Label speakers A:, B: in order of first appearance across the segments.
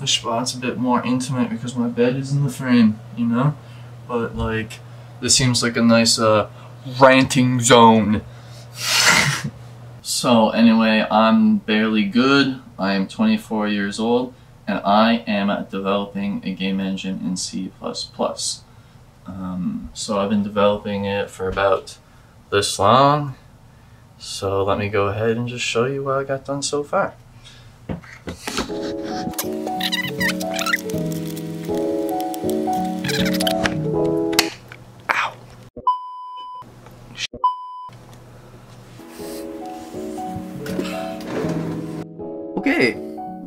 A: this spot's a bit more intimate because my bed is in the frame, you know? But like, this seems like a nice uh, ranting zone. so anyway, I'm barely good. I am 24 years old and I am developing a game engine in C++. Um, so I've been developing it for about this long. So let me go ahead and just show you what I got done so far. Ow. Okay,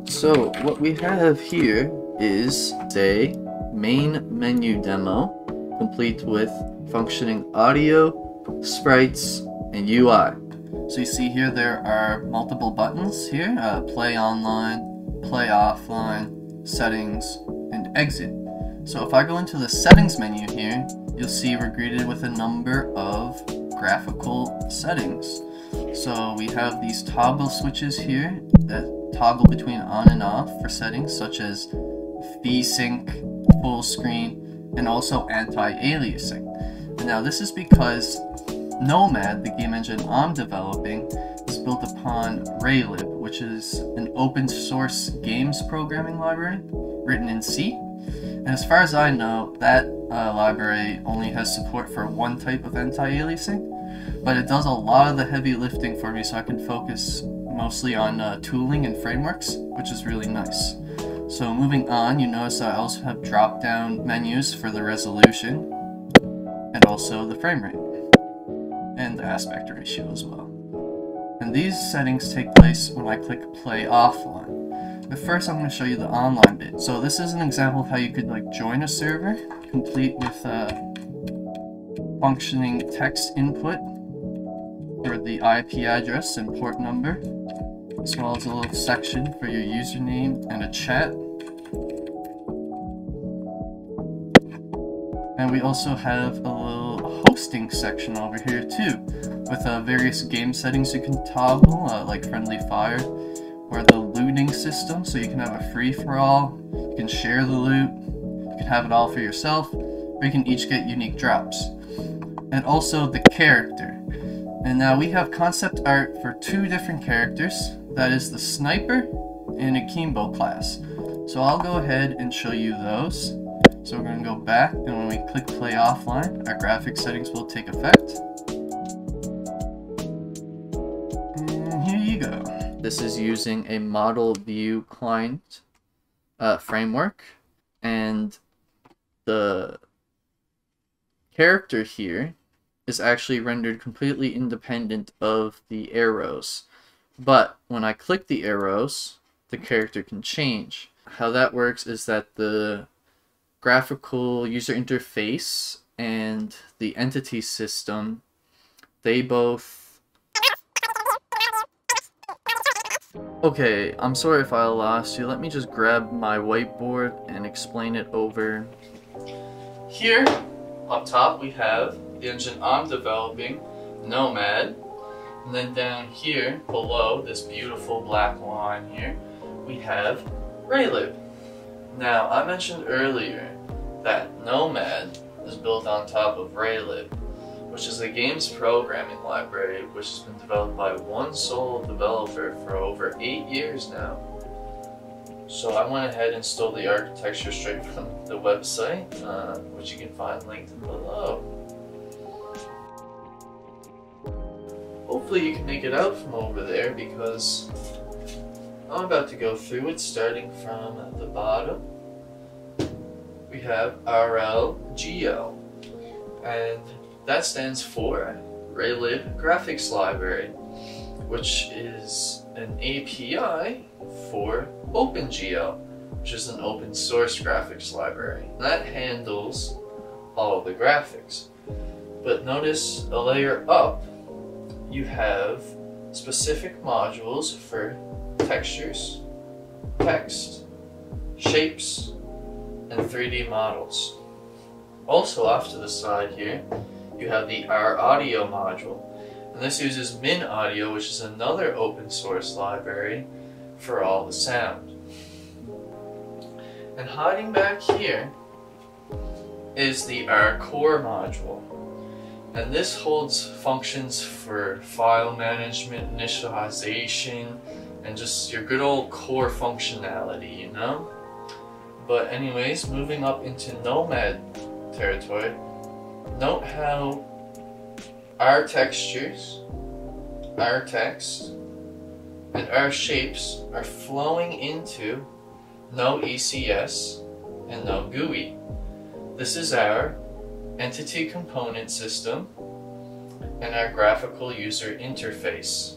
A: so what we have here is a main menu demo complete with functioning audio, sprites, and UI. So you see here there are multiple buttons here, uh, play online, play offline, settings, and exit. So if I go into the settings menu here, you'll see we're greeted with a number of graphical settings. So we have these toggle switches here that toggle between on and off for settings such as VSync, full screen, and also anti-aliasing. Now this is because Nomad, the game engine I'm developing, is built upon Raylib, which is an open source games programming library written in C. And as far as I know, that uh, library only has support for one type of anti-aliasing, but it does a lot of the heavy lifting for me so I can focus mostly on uh, tooling and frameworks, which is really nice. So moving on, you notice I also have drop-down menus for the resolution and also the frame rate aspect ratio as well. And these settings take place when I click play offline. But first I'm going to show you the online bit. So this is an example of how you could like join a server, complete with a functioning text input for the IP address and port number, as well as a little section for your username and a chat. And we also have a little hosting section over here too, with uh, various game settings you can toggle, uh, like friendly fire, or the looting system, so you can have a free-for-all, you can share the loot, you can have it all for yourself, or you can each get unique drops. And also the character. And now we have concept art for two different characters, that is the Sniper and Akimbo class. So I'll go ahead and show you those. So we're going to go back, and when we click play offline, our graphics settings will take effect. And here you go. This is using a model view client uh, framework, and the character here is actually rendered completely independent of the arrows. But when I click the arrows, the character can change. How that works is that the graphical user interface and the entity system, they both... Okay, I'm sorry if I lost you. Let me just grab my whiteboard and explain it over. Here, up top, we have the engine I'm developing, Nomad. And then down here, below this beautiful black line here, we have Raylib. Now, I mentioned earlier that Nomad is built on top of Raylib, which is a games programming library which has been developed by one sole developer for over eight years now. So I went ahead and stole the architecture straight from the website, uh, which you can find linked below. Hopefully you can make it out from over there because I'm about to go through it starting from the bottom we have RLGL, and that stands for Raylib Graphics Library, which is an API for OpenGL, which is an open source graphics library. That handles all of the graphics. But notice a layer up, you have specific modules for textures, text, shapes, and 3D models. Also off to the side here, you have the R Audio module. And this uses miniaudio, which is another open source library for all the sound. And hiding back here is the R core module. And this holds functions for file management, initialization, and just your good old core functionality, you know? But anyways, moving up into Nomad territory, note how our textures, our text, and our shapes are flowing into no ECS and no GUI. This is our entity component system and our graphical user interface.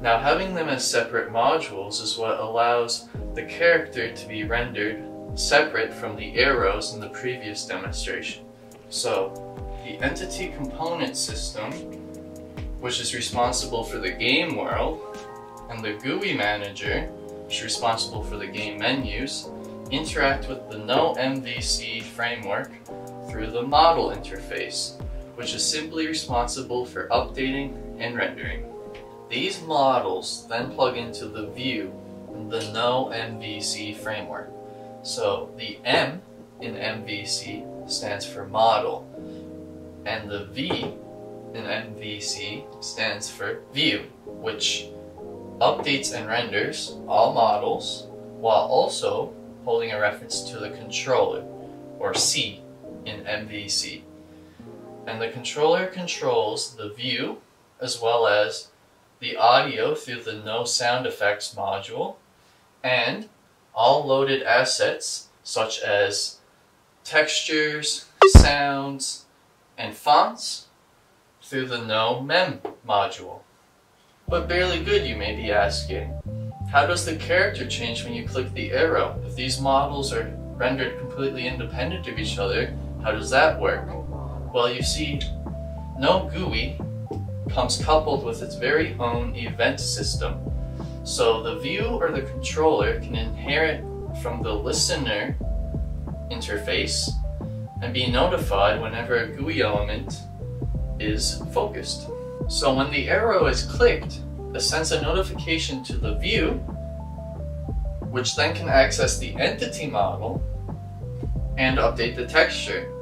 A: Now having them as separate modules is what allows the character to be rendered separate from the arrows in the previous demonstration. So the entity component system, which is responsible for the game world, and the GUI manager, which is responsible for the game menus, interact with the no MVC framework through the model interface, which is simply responsible for updating and rendering. These models then plug into the view in the no MVC framework. So the M in MVC stands for model, and the V in MVC stands for view, which updates and renders all models while also holding a reference to the controller, or C in MVC. And the controller controls the view as well as the audio through the no sound effects module and all loaded assets such as textures, sounds, and fonts through the no mem module. But barely good you may be asking. How does the character change when you click the arrow? If these models are rendered completely independent of each other, how does that work? Well, you see, no GUI comes coupled with its very own event system. So the view or the controller can inherit from the listener interface and be notified whenever a GUI element is focused. So when the arrow is clicked, it sends a notification to the view, which then can access the entity model and update the texture.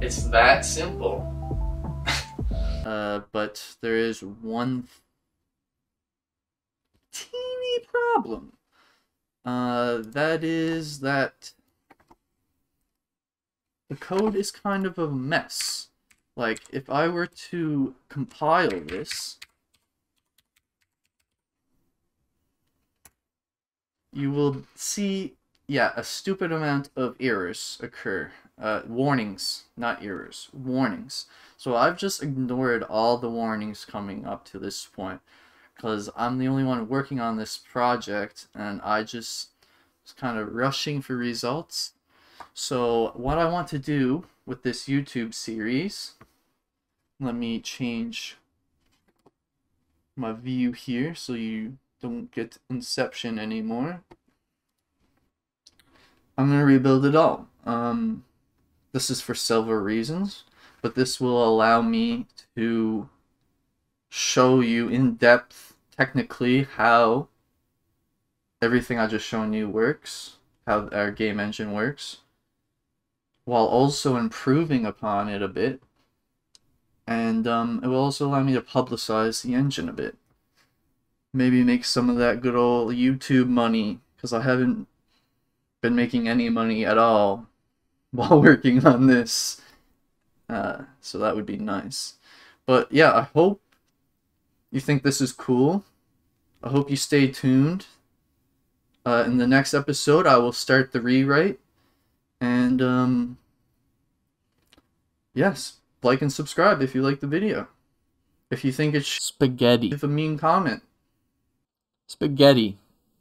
A: It's that simple.
B: Uh, but there is one teeny problem. Uh, that is that the code is kind of a mess. Like, if I were to compile this, you will see, yeah, a stupid amount of errors occur. Uh, warnings, not errors, warnings. So I've just ignored all the warnings coming up to this point because I'm the only one working on this project and I just was kind of rushing for results. So what I want to do with this YouTube series, let me change my view here so you don't get Inception anymore. I'm going to rebuild it all. Um, this is for several reasons, but this will allow me to show you in depth technically how everything I just shown you works, how our game engine works, while also improving upon it a bit. And um, it will also allow me to publicize the engine a bit. Maybe make some of that good old YouTube money, because I haven't been making any money at all while working on this. Uh, so that would be nice. But yeah, I hope you think this is cool. I hope you stay tuned. Uh, in the next episode, I will start the rewrite. And, um, yes, like and subscribe if you like the video. If you think it's spaghetti, leave a mean comment. Spaghetti.